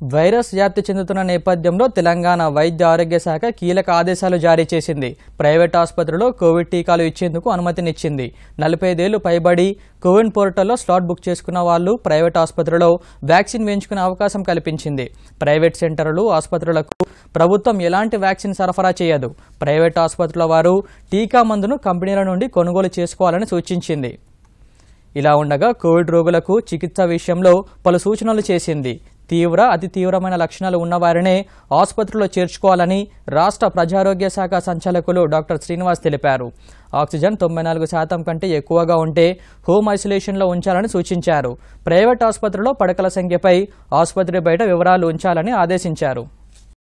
Virus వ్యాప్తి చెందుతున్న నేపథ్యంలో తెలంగాణ వైద్య ఆరోగ్య శాఖ కీలక ఆదేశాలు జారీ చేసింది. ప్రైవేట్ ఆసుపత్రిలో కోవిడ్ టీకాలు ఇచ్చేందుకు అనుమతినిచ్చింది. నలభై ఐదేళ్ళు పైబడి కోవిన్ పోర్టల్లో స్లాట్ బుక్ చేసుకున్న వాళ్ళు ప్రైవేట్ ఆసుపత్రిలో వ్యాక్సిన్ వేయించుకునే అవకాశం కల్పించింది. ప్రైవేట్ సెంటర్లు ఆసుపత్రులకు ప్రభుత్వం ఎలాంటి వ్యాక్సిన్ సరఫరా చేయదు. ప్రైవేట్ ఆసుపత్రుల వారు టీకా మందును కంపెనీల నుండి కొనుగోలు చేసుకోవాలని సూచించింది. ఇలా ఉండగా కోవిడ్ రోగులకు చికిత్స విషయంలో పలు సూచనలు చేసింది. తీవ్ర అతి తీవ్రమైన లక్షణాలు ఉన్నవారినే ఆసుపత్రిలో చేర్చుకోవాలని రాష్ట్ర ప్రజారోగ్య శాఖ సంచాలకులు డాక్టర్ శ్రీనివాస్ తెలిపారు. ఆక్సిజన్ తొంభై నాలుగు శాతం కంటే ఎక్కువగా ఉంటే హోమ్ ఐసోలేషన్లో ఉంచాలని సూచించారు. ప్రైవేట్ ఆసుపత్రిలో పడకల సంఖ్యపై ఆసుపత్రి బయట వివరాలు ఉంచాలని ఆదేశించారు.